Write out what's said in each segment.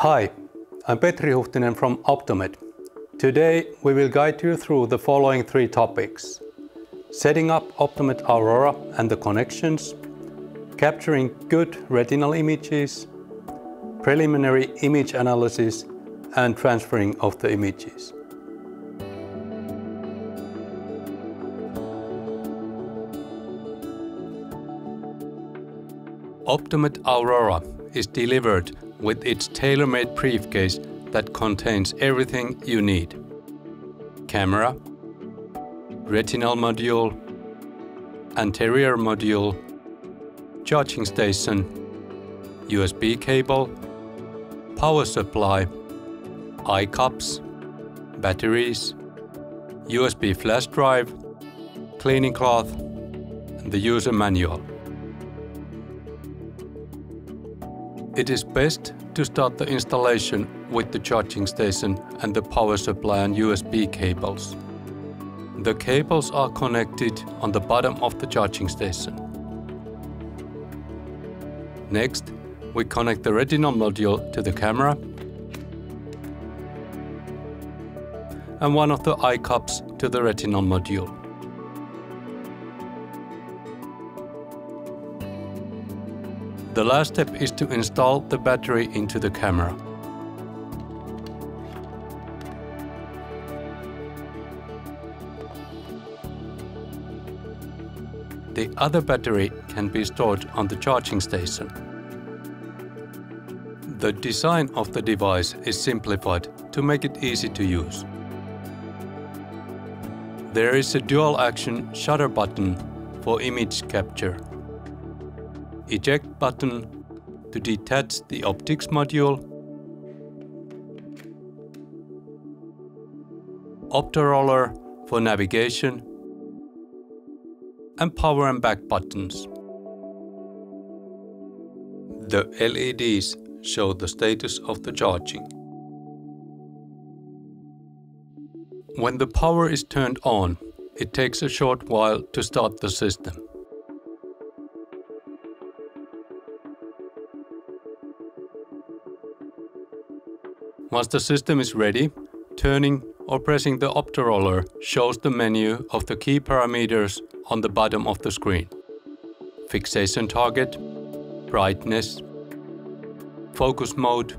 Hi, I'm Petri Huhtinen from Optomed. Today we will guide you through the following three topics. Setting up Optomed Aurora and the connections, capturing good retinal images, preliminary image analysis and transferring of the images. Optomed Aurora is delivered with its tailor-made briefcase that contains everything you need. Camera, retinal module, anterior module, charging station, USB cable, power supply, eye cups, batteries, USB flash drive, cleaning cloth, and the user manual. It is best to start the installation with the charging station and the power supply and USB cables. The cables are connected on the bottom of the charging station. Next, we connect the retinal module to the camera and one of the eye cups to the retinal module. The last step is to install the battery into the camera. The other battery can be stored on the charging station. The design of the device is simplified to make it easy to use. There is a dual action shutter button for image capture eject button to detach the optics module, optoroller for navigation, and power and back buttons. The LEDs show the status of the charging. When the power is turned on, it takes a short while to start the system. Once the system is ready, turning or pressing the optoroller shows the menu of the key parameters on the bottom of the screen. Fixation target, brightness, focus mode,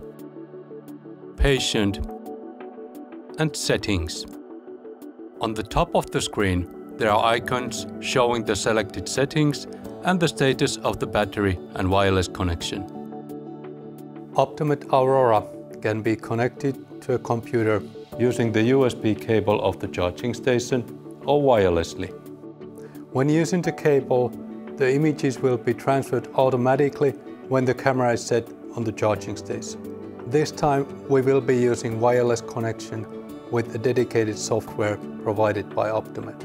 patient, and settings. On the top of the screen, there are icons showing the selected settings and the status of the battery and wireless connection. Optomed Aurora can be connected to a computer using the USB cable of the charging station or wirelessly. When using the cable, the images will be transferred automatically when the camera is set on the charging station. This time we will be using wireless connection with a dedicated software provided by Optomed.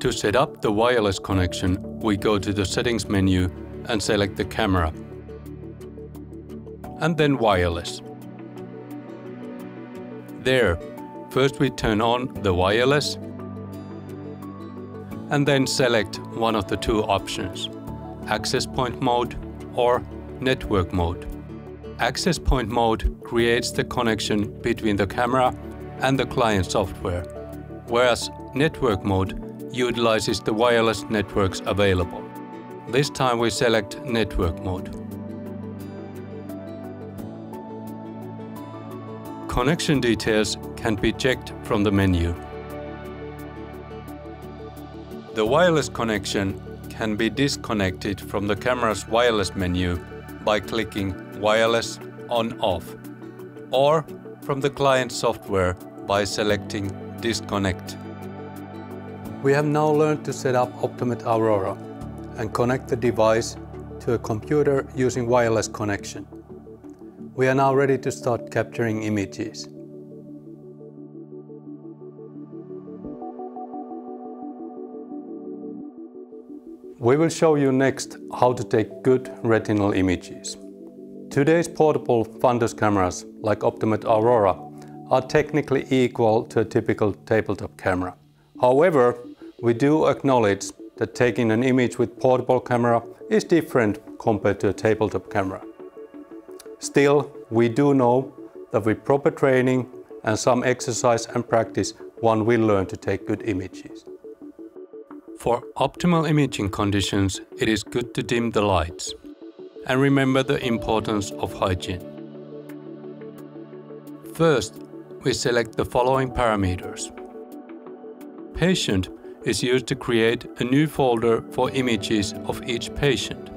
To set up the wireless connection, we go to the settings menu and select the camera and then wireless. There, first we turn on the wireless and then select one of the two options, access point mode or network mode. Access point mode creates the connection between the camera and the client software, whereas network mode utilizes the wireless networks available. This time we select network mode. Connection details can be checked from the menu. The wireless connection can be disconnected from the camera's wireless menu by clicking Wireless On-Off or from the client software by selecting Disconnect. We have now learned to set up Optomed Aurora and connect the device to a computer using wireless connection. We are now ready to start capturing images. We will show you next how to take good retinal images. Today's portable fundus cameras, like Optomed Aurora, are technically equal to a typical tabletop camera. However, we do acknowledge that taking an image with portable camera is different compared to a tabletop camera. Still, we do know that with proper training and some exercise and practice, one will learn to take good images. For optimal imaging conditions, it is good to dim the lights and remember the importance of hygiene. First, we select the following parameters. Patient is used to create a new folder for images of each patient.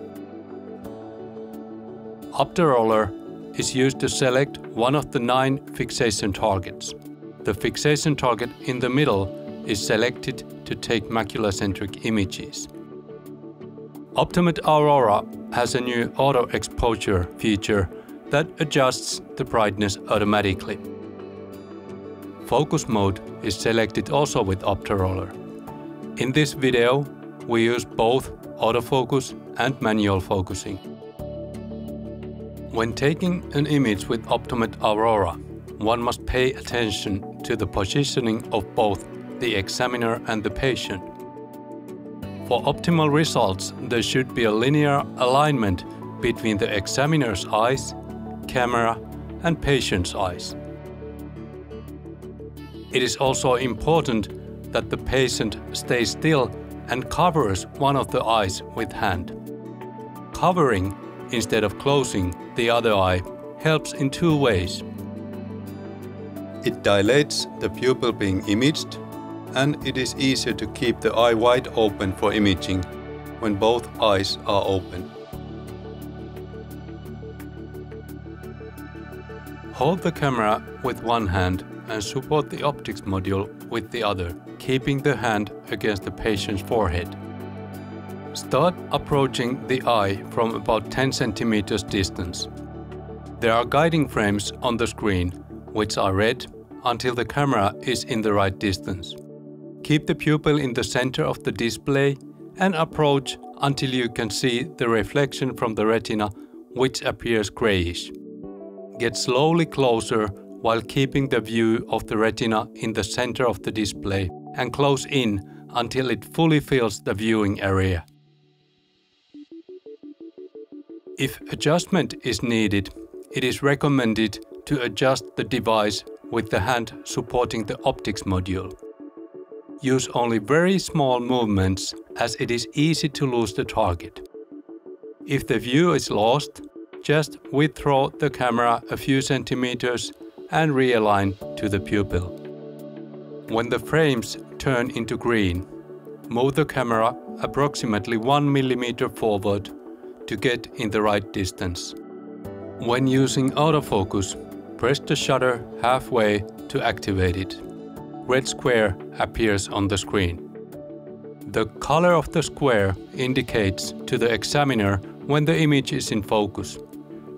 Optoroller is used to select one of the nine fixation targets. The fixation target in the middle is selected to take macular-centric images. Optomed Aurora has a new auto exposure feature that adjusts the brightness automatically. Focus mode is selected also with Optoroller. In this video, we use both autofocus and manual focusing. When taking an image with Optomed Aurora, one must pay attention to the positioning of both the examiner and the patient. For optimal results, there should be a linear alignment between the examiner's eyes, camera and patient's eyes. It is also important that the patient stays still and covers one of the eyes with hand. Covering instead of closing the other eye helps in two ways. It dilates the pupil being imaged and it is easier to keep the eye wide open for imaging when both eyes are open. Hold the camera with one hand and support the optics module with the other, keeping the hand against the patient's forehead. Start approaching the eye from about 10 centimeters distance. There are guiding frames on the screen, which are red until the camera is in the right distance. Keep the pupil in the center of the display and approach until you can see the reflection from the retina, which appears grayish. Get slowly closer while keeping the view of the retina in the center of the display and close in until it fully fills the viewing area. If adjustment is needed, it is recommended to adjust the device with the hand supporting the optics module. Use only very small movements as it is easy to lose the target. If the view is lost, just withdraw the camera a few centimeters and realign to the pupil. When the frames turn into green, move the camera approximately 1 mm forward to get in the right distance. When using autofocus, press the shutter halfway to activate it. Red square appears on the screen. The color of the square indicates to the examiner when the image is in focus.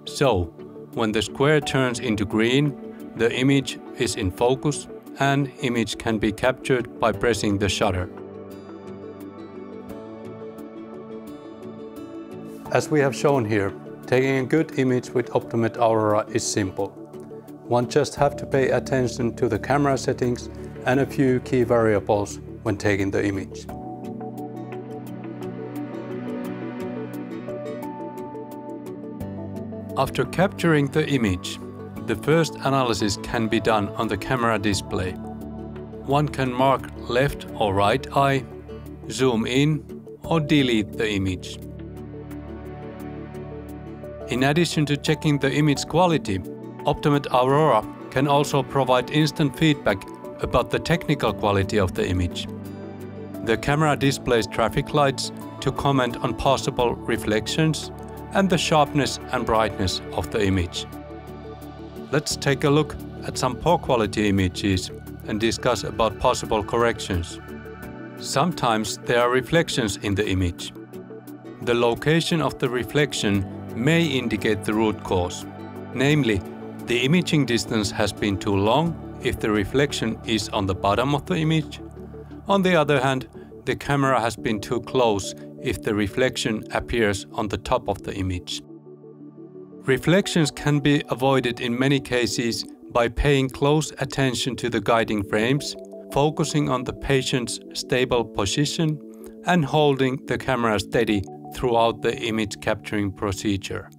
So, when the square turns into green, the image is in focus and image can be captured by pressing the shutter. As we have shown here, taking a good image with Optomed Aurora is simple. One just have to pay attention to the camera settings and a few key variables when taking the image. After capturing the image, the first analysis can be done on the camera display. One can mark left or right eye, zoom in or delete the image. In addition to checking the image quality, Optomed Aurora can also provide instant feedback about the technical quality of the image. The camera displays traffic lights to comment on possible reflections and the sharpness and brightness of the image. Let's take a look at some poor quality images and discuss about possible corrections. Sometimes there are reflections in the image. The location of the reflection may indicate the root cause. Namely, the imaging distance has been too long if the reflection is on the bottom of the image. On the other hand, the camera has been too close if the reflection appears on the top of the image. Reflections can be avoided in many cases by paying close attention to the guiding frames, focusing on the patient's stable position, and holding the camera steady throughout the image capturing procedure.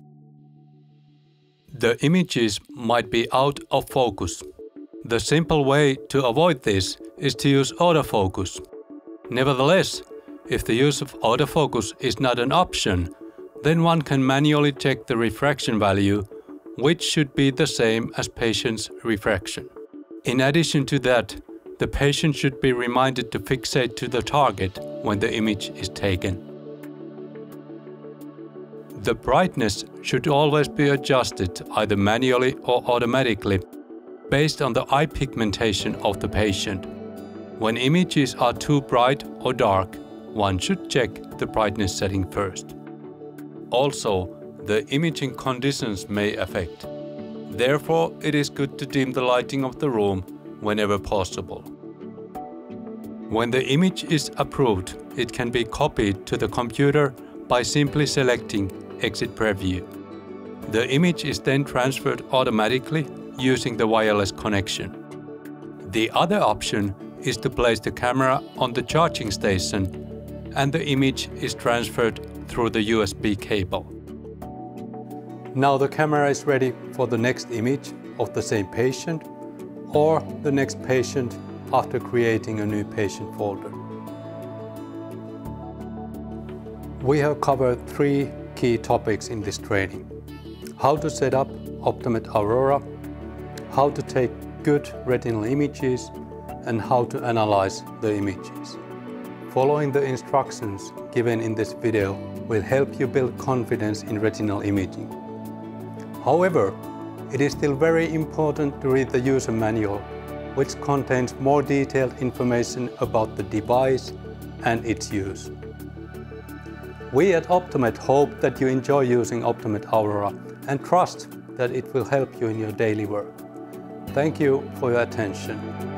The images might be out of focus. The simple way to avoid this is to use autofocus. Nevertheless, if the use of autofocus is not an option, then one can manually check the refraction value, which should be the same as patient's refraction. In addition to that, the patient should be reminded to fixate to the target when the image is taken. The brightness should always be adjusted either manually or automatically based on the eye pigmentation of the patient. When images are too bright or dark, one should check the brightness setting first. Also, the imaging conditions may affect. Therefore, it is good to dim the lighting of the room whenever possible. When the image is approved, it can be copied to the computer by simply selecting Exit Preview. The image is then transferred automatically using the wireless connection. The other option is to place the camera on the charging station and the image is transferred through the USB cable. Now the camera is ready for the next image of the same patient or the next patient after creating a new patient folder. We have covered three key topics in this training. How to set up Optomed Aurora, how to take good retinal images and how to analyze the images. Following the instructions given in this video will help you build confidence in retinal imaging. However, it is still very important to read the user manual, which contains more detailed information about the device and its use. We at Optomed hope that you enjoy using Optomed Aurora and trust that it will help you in your daily work. Thank you for your attention.